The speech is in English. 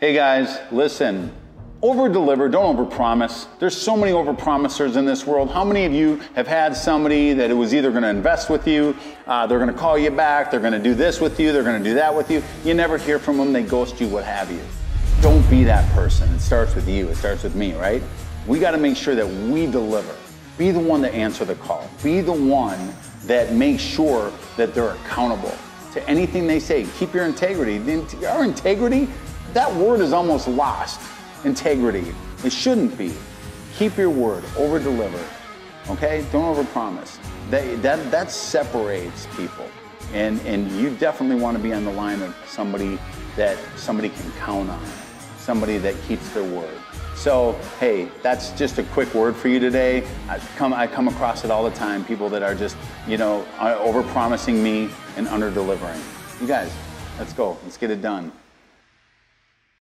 Hey guys, listen. Over deliver, don't over promise. There's so many over promisers in this world. How many of you have had somebody that was either going to invest with you, uh, they're going to call you back, they're going to do this with you, they're going to do that with you? You never hear from them, they ghost you, what have you. Don't be that person. It starts with you, it starts with me, right? We got to make sure that we deliver. Be the one to answer the call. Be the one that makes sure that they're accountable to anything they say. Keep your integrity. Our integrity, that word is almost lost integrity. It shouldn't be. Keep your word, over deliver. Okay? Don't over promise. That, that, that separates people. And, and you definitely want to be on the line of somebody that somebody can count on, somebody that keeps their word. So, hey, that's just a quick word for you today. I come, I come across it all the time. People that are just, you know, uh, over promising me and under delivering. You guys, let's go. Let's get it done.